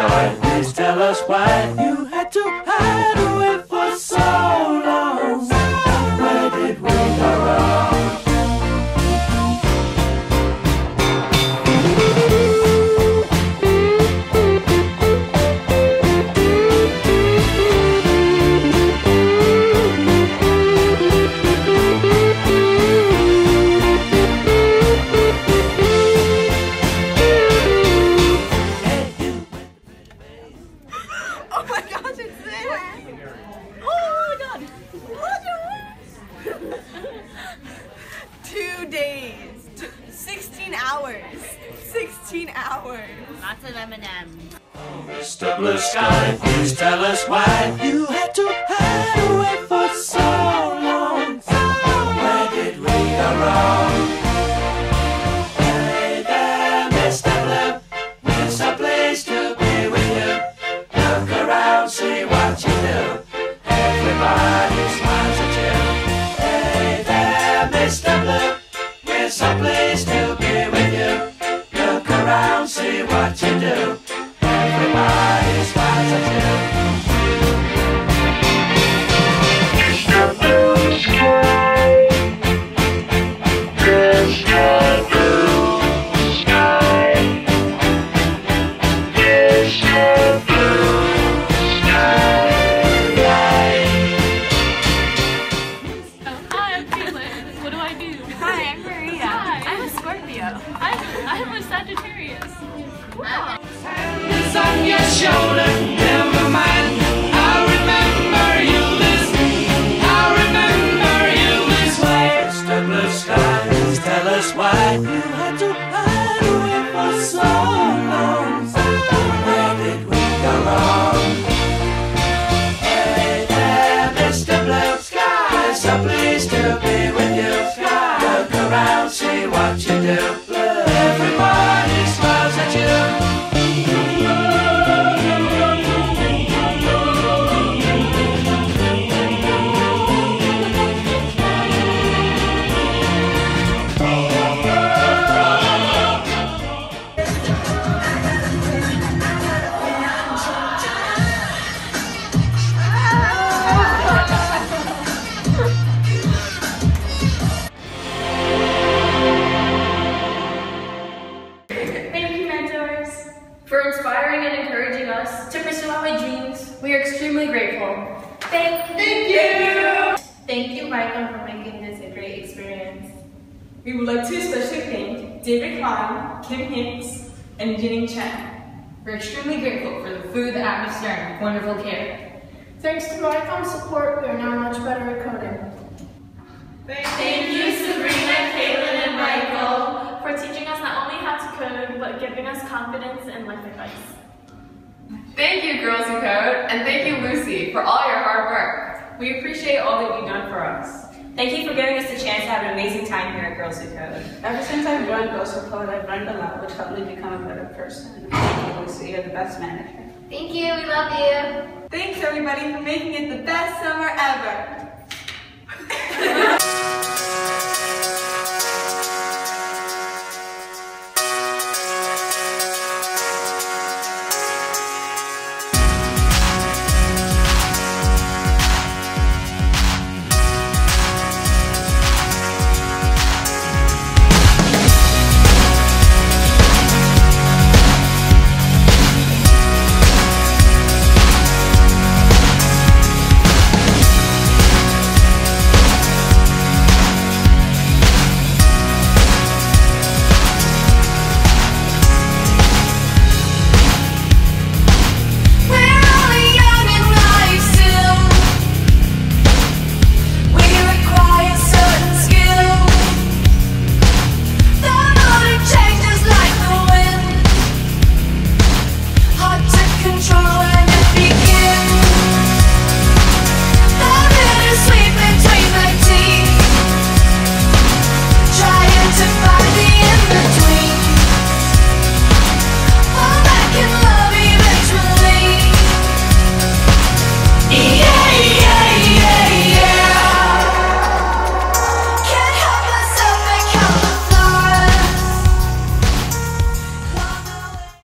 Please tell us why. You had to hide 16 hours, 16 hours. Lots of M&M's. Mr. Blue Sky, please tell us why you had to hide away for so what do. Everybody smiles at. Hi, I'm Caitlin. What do I do? Hi, I'm Maria. Hi. I'm a Scorpio. I'm, I'm a Sagittarius. Your shoulder, for inspiring and encouraging us to pursue our dreams. We are extremely grateful. Thank, thank you. Thank you, Michael, for making this a great experience. We would like to especially thank David Klein, Kim Hicks, and Jinning Chen. We're extremely grateful for the food, the atmosphere, and wonderful care. Thanks to Michael's support, we are now much better at coding. Thank you, Sabrina, Caitlin, and Michael, for teaching us not only how to code, but giving us confidence and life advice. Thank you, Girls Who Code, and thank you, Lucy, for all your hard work. We appreciate all that you've done for us. Thank you for giving us the chance to have an amazing time here at Girls Who Code. Ever since I've joined Girls Who Code, I've learned a lot, which helped me become a better person. Thank you, Lucy. You're the best manager. Thank you, we love you. Thanks everybody for making it the best summer ever.